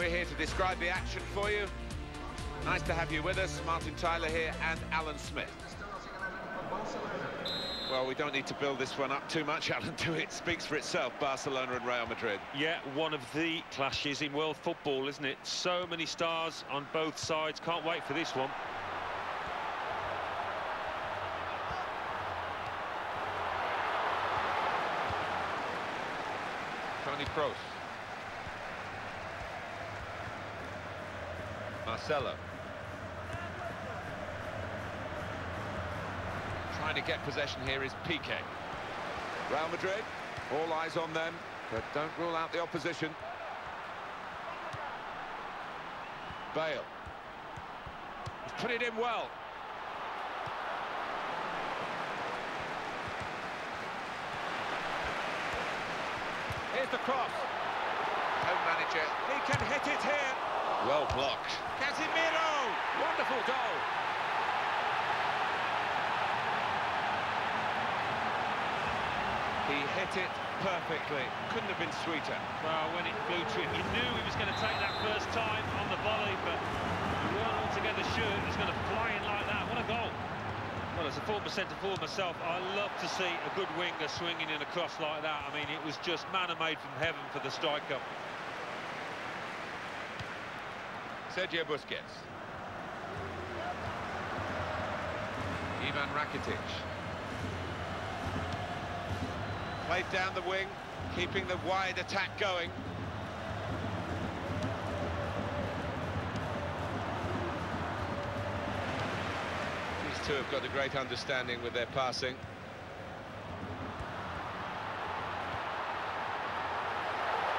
We're here to describe the action for you. Nice to have you with us. Martin Tyler here and Alan Smith. Well, we don't need to build this one up too much, Alan, do it speaks for itself, Barcelona and Real Madrid. Yeah, one of the clashes in world football, isn't it? So many stars on both sides. Can't wait for this one. Toni Kroos. Marcelo. Trying to get possession here is Piqué. Real Madrid, all eyes on them, but don't rule out the opposition. Bale. He's put it in well. Here's the cross. Home manager, he can hit it here. Well blocked. Casemiro! Wonderful goal. He hit it perfectly. Couldn't have been sweeter. Well, when it flew to him, you knew he was going to take that first time on the volley, but you weren't altogether sure it was going to fly in like that. What a goal. Well, as a former centre-forward myself, I love to see a good winger swinging in a cross like that. I mean, it was just manna-made from heaven for the striker. Sergio Busquets. Ivan Rakitic. Played down the wing, keeping the wide attack going. These two have got a great understanding with their passing.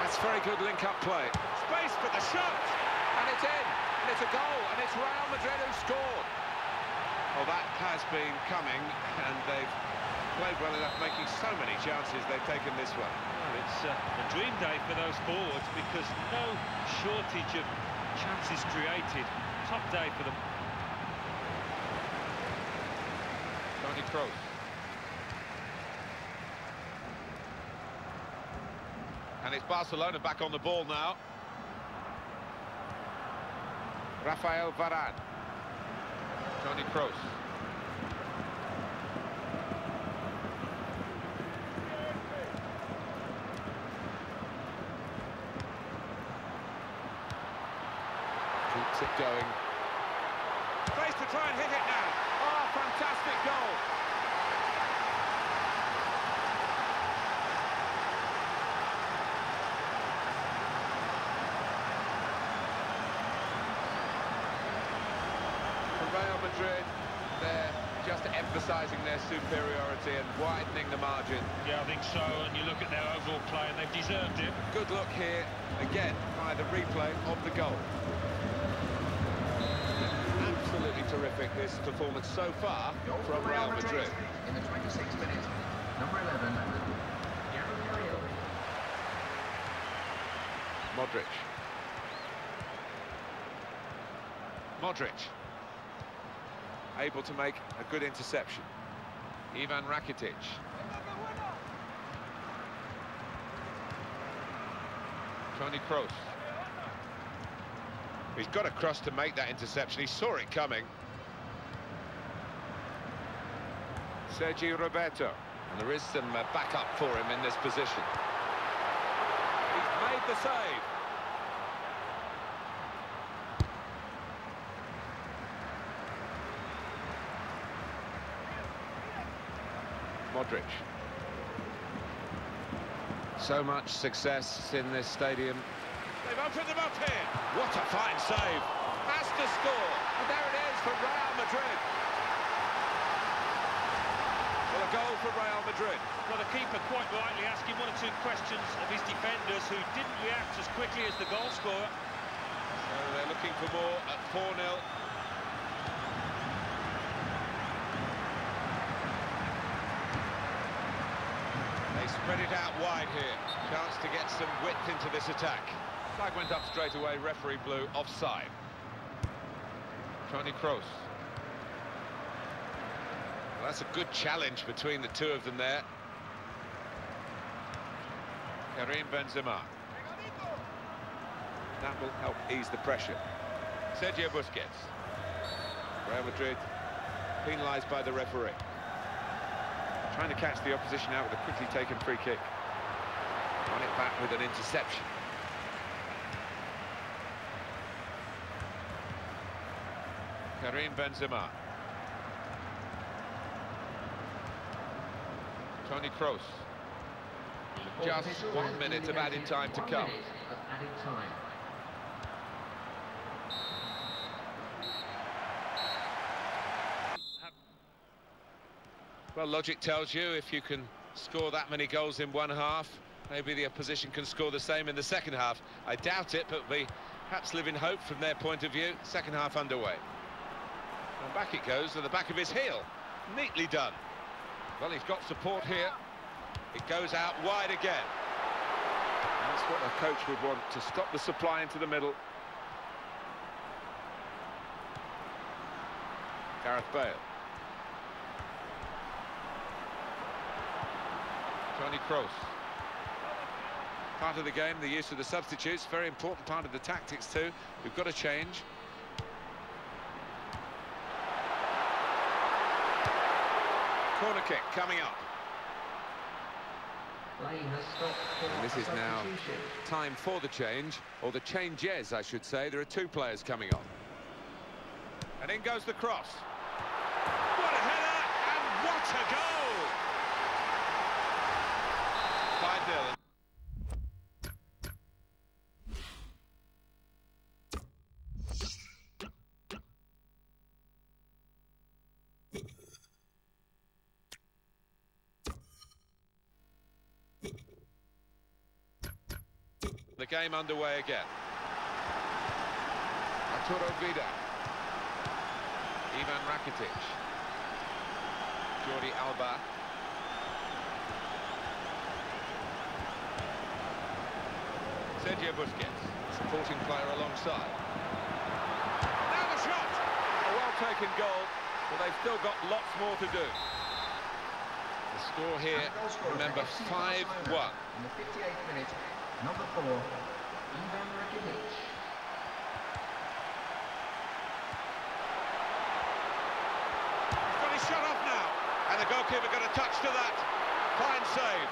That's very good link-up play. Space for the shot! And it's in, and it's a goal, and it's Real Madrid who scored. Well, that has been coming, and they've played well enough, making so many chances, they've taken this one. Well, it's uh, a dream day for those forwards because no shortage of chances created. Top day for them. Toni Kroos. And it's Barcelona back on the ball now. Rafael Varane. Toni Kroos. Keeps it going. Place to try and hit it now. Oh, fantastic goal. Real Madrid, they're just emphasising their superiority and widening the margin. Yeah, I think so. And you look at their overall play, and they've deserved it. Good look here, again, by the replay of the goal. Absolutely terrific, this performance so far from Real Madrid. In the 26th minute, number 11, Modric. Modric. Able to make a good interception. Ivan Rakitic. Toni Kroos. He's got a cross to make that interception. He saw it coming. Sergi Roberto. And there is some uh, backup for him in this position. He's made the save. Modric. So much success in this stadium. They've opened them up here. What a fine save. Has to score. And there it is for Real Madrid. Well, a goal for Real Madrid. Well, the keeper quite rightly asking one or two questions of his defenders who didn't react as quickly as the goal scorer. So they're looking for more at 4-0. Spread it out wide here. Chance to get some width into this attack. Flag went up straight away, referee blew offside. Toni Kroos. Well, that's a good challenge between the two of them there. Karim Benzema. That will help ease the pressure. Sergio Busquets. Real Madrid penalised by the referee. Trying to catch the opposition out with a quickly taken free kick. On it back with an interception. Karim Benzema. Toni Kroos. Just one minute of added time to come. Well, logic tells you if you can score that many goals in one half, maybe the opposition can score the same in the second half. I doubt it, but we perhaps live in hope from their point of view. Second half underway. And back it goes to the back of his heel. Neatly done. Well, he's got support here. It goes out wide again. That's what a coach would want, to stop the supply into the middle. Gareth Bale. Toni Kroos. Part of the game, the use of the substitutes, very important part of the tactics too. We've got to change. Corner kick coming up. And this is now time for the change, or the changes, I should say. There are two players coming on. And in goes the cross. What a header, and what a goal! 5-0. The game underway again. Arturo Vidal. Ivan Rakitic. Jordi Alba. Sergio Busquets, supporting player alongside. Now the shot! A well-taken goal, but they've still got lots more to do. The score here, remember, 5-1. In the 58th minute, number four, Ivan Rakitic. He's got his shot off now. And the goalkeeper got a touch to that. Fine save.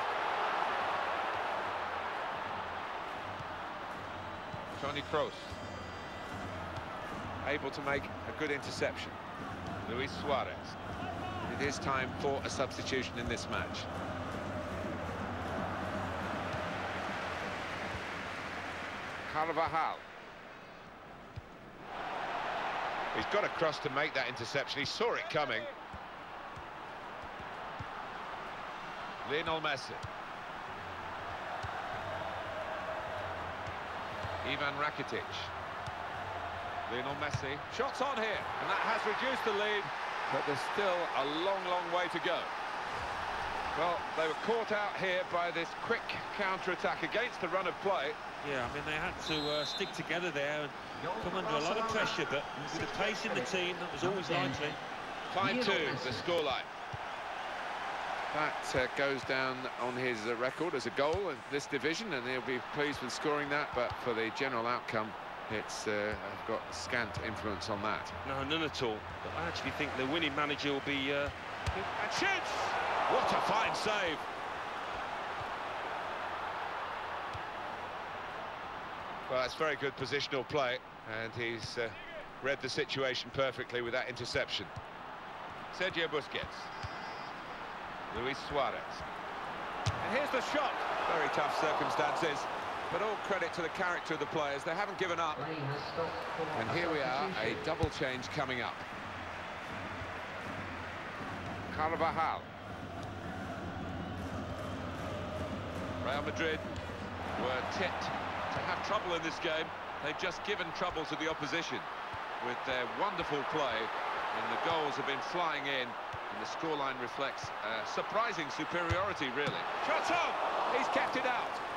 Toni Kroos. Able to make a good interception. Luis Suarez. It is time for a substitution in this match. Carvajal. He's got a cross to make that interception. He saw it coming. Lionel Messi. Ivan Rakitic. Lionel Messi. Shots on here, and that has reduced the lead, but there's still a long, long way to go. Well, they were caught out here by this quick counter-attack against the run of play. Yeah, I mean, they had to uh, stick together there and come under a lot of pressure, but with the pace in the team, that was always likely. 5-2, the scoreline. That uh, goes down on his uh, record as a goal in this division, and he'll be pleased with scoring that, but for the general outcome, it's uh, got scant influence on that. No, none at all. But I actually think the winning manager will be... Uh... And shoots! What a fine save! Well, that's very good positional play, and he's uh, read the situation perfectly with that interception. Sergio Busquets. Luis Suarez. And here's the shot. Very tough circumstances, but all credit to the character of the players. They haven't given up. Play has stopped for And here we are, a double change coming up. Carvajal. Real Madrid were tipped to have trouble in this game. They've just given trouble to the opposition with their wonderful play, and the goals have been flying in, and the scoreline reflects surprising superiority, really. Shot on! He's kept it out.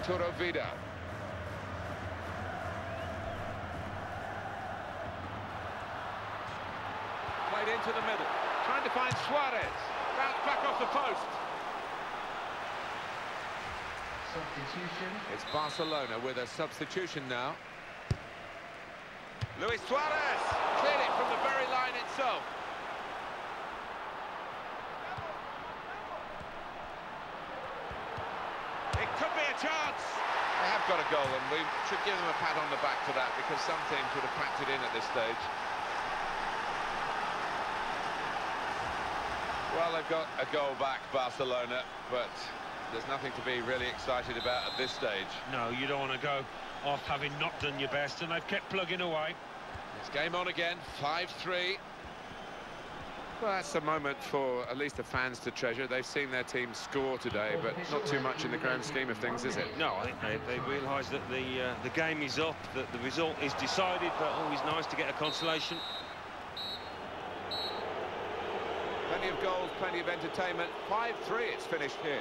Arturo Vidal. Played into the middle, trying to find Suarez. Bounce back off the post. Substitution. It's Barcelona with a substitution now. Luis Suarez cleared it from the very line itself. Chance. They have got a goal and we should give them a pat on the back for that because some teams would have packed it in at this stage. Well, they've got a goal back, Barcelona, but there's nothing to be really excited about at this stage. No, you don't want to go off having not done your best, and they've kept plugging away. It's game on again, 5-3. Well, that's a moment for at least the fans to treasure. They've seen their team score today, but not too much in the grand scheme of things, is it? No, I think they, they realise that the uh, the game is up, that the result is decided, but always nice to get a consolation. Plenty of goals, plenty of entertainment. 5-3 it's finished here.